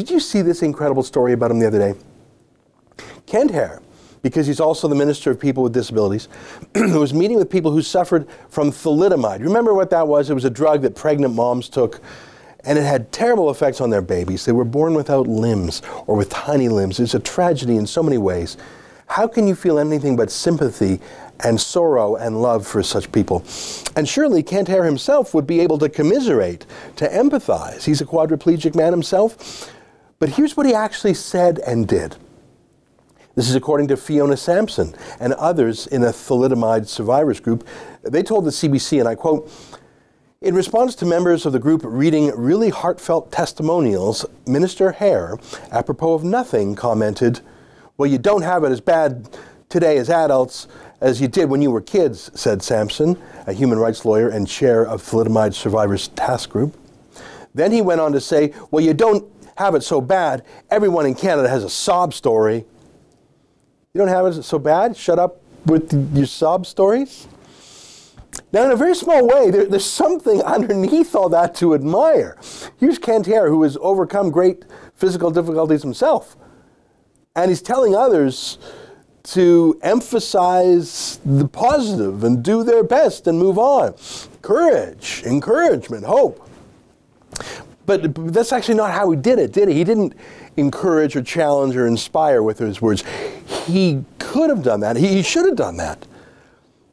Did you see this incredible story about him the other day? Kent Hehr, because he's also the Minister of People with Disabilities, who was meeting with people who suffered from thalidomide. Remember what that was? It was a drug that pregnant moms took, and it had terrible effects on their babies. They were born without limbs or with tiny limbs. It's a tragedy in so many ways. How can you feel anything but sympathy and sorrow and love for such people? And surely Kent Hehr himself would be able to commiserate, to empathize. He's a quadriplegic man himself. But here's what he actually said and did. This is according to Fiona Sampson and others in a thalidomide survivors group. They told the CBC, and I quote, in response to members of the group reading really heartfelt testimonials, Minister Hehr, apropos of nothing, commented, Well, you don't have it as bad today as adults as you did when you were kids, said Sampson, a human rights lawyer and chair of Thalidomide Survivors Task Group. Then he went on to say, Well, you don't have it so bad. Everyone in Canada has a sob story. You don't have it so bad? Shut up with your sob stories? Now, in a very small way, there, there's something underneath all that to admire. Here's Hehr, who has overcome great physical difficulties himself. And he's telling others to emphasize the positive and do their best and move on. Courage, encouragement, hope. But, that's actually not how he did it, did he? He didn't encourage or challenge or inspire with his words. He could have done that. He, he should have done that.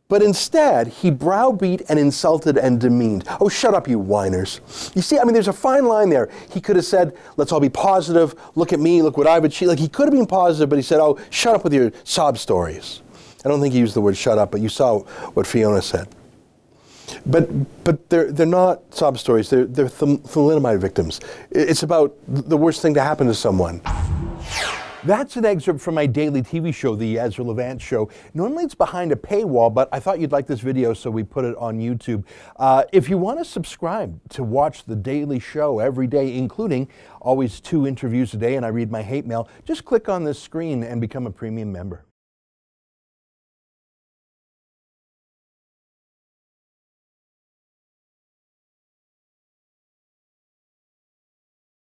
But instead, he browbeat and insulted and demeaned. Oh, shut up, you whiners. You see, I mean, there's a fine line there. He could have said, let's all be positive. Look at me. Look what I've achieved. Like, he could have been positive, but he said, oh, shut up with your sob stories. I don't think he used the word shut up, but you saw what Fiona said. But, but they're, they're not sob stories. They're, they're thalidomide victims. It's about the worst thing to happen to someone. That's an excerpt from my daily TV show, The Ezra Levant Show. Normally it's behind a paywall, but I thought you'd like this video, so we put it on YouTube. Uh, if you want to subscribe to watch The Daily Show every day, including always two interviews a day, and I read my hate mail, just click on this screen and become a premium member.